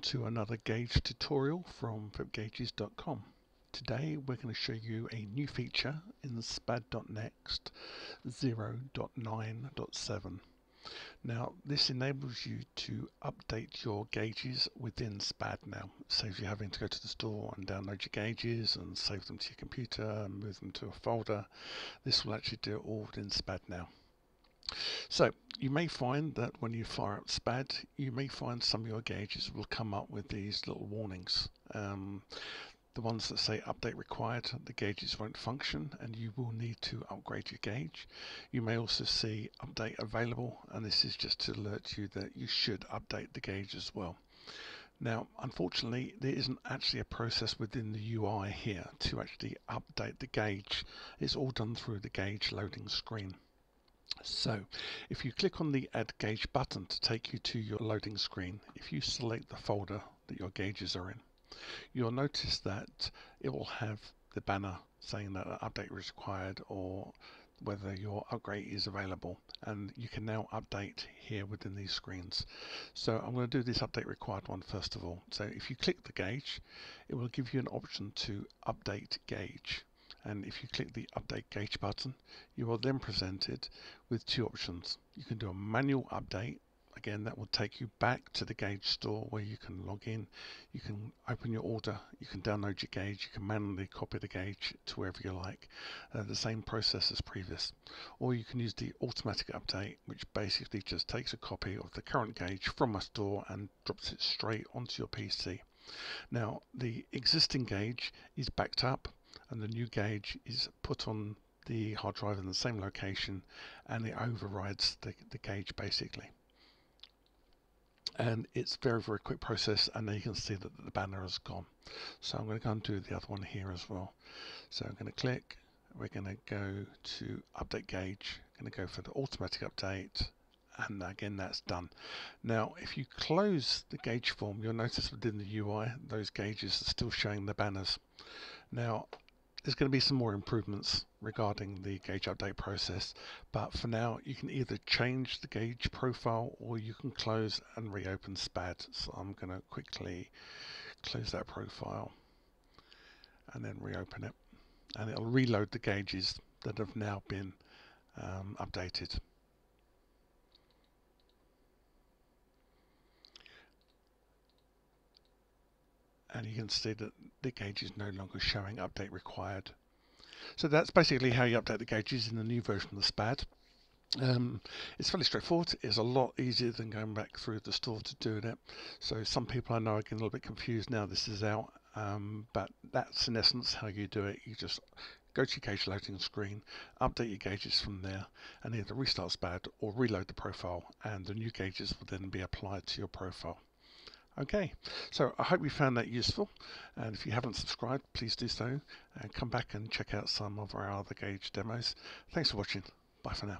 to another gauge tutorial from fipgauges.com. Today we're going to show you a new feature in SPAD.next 0.9.7. Now this enables you to update your gauges within SPAD now. It saves you having to go to the store and download your gauges and save them to your computer and move them to a folder. This will actually do it all within SPAD now. So you may find that when you fire up SPAD, you may find some of your gauges will come up with these little warnings. Um, the ones that say update required, the gauges won't function and you will need to upgrade your gauge. You may also see update available and this is just to alert you that you should update the gauge as well. Now, unfortunately, there isn't actually a process within the UI here to actually update the gauge. It's all done through the gauge loading screen. So if you click on the add gauge button to take you to your loading screen, if you select the folder that your gauges are in, you'll notice that it will have the banner saying that an update is required or whether your upgrade is available and you can now update here within these screens. So I'm going to do this update required one first of all. So if you click the gauge it will give you an option to update gauge and if you click the update gauge button you are then presented with two options. You can do a manual update. Again that will take you back to the gauge store where you can log in. You can open your order. You can download your gauge. You can manually copy the gauge to wherever you like. Uh, the same process as previous. Or you can use the automatic update which basically just takes a copy of the current gauge from my store and drops it straight onto your PC now the existing gauge is backed up and the new gauge is put on the hard drive in the same location and it overrides the, the gauge basically. And it's very very quick process and you can see that the banner has gone. So I'm going to go and do the other one here as well. So I'm going to click we're going to go to update gauge I'm going to go for the automatic update and again that's done. Now if you close the gauge form you'll notice within the UI those gauges are still showing the banners. Now there's going to be some more improvements regarding the gauge update process but for now you can either change the gauge profile or you can close and reopen SPAD so I'm going to quickly close that profile and then reopen it. And it'll reload the gauges that have now been um, updated and you can see that the gauge is no longer showing update required. So that's basically how you update the gauges in the new version of the SPAD. Um, it's fairly straightforward. It's a lot easier than going back through the store to do it. So some people I know are getting a little bit confused now this is out, um, but that's in essence how you do it. You just go to your gauge loading screen, update your gauges from there, and either restart SPAD or reload the profile, and the new gauges will then be applied to your profile. Okay, so I hope you found that useful. And if you haven't subscribed, please do so. And come back and check out some of our other gauge demos. Thanks for watching. Bye for now.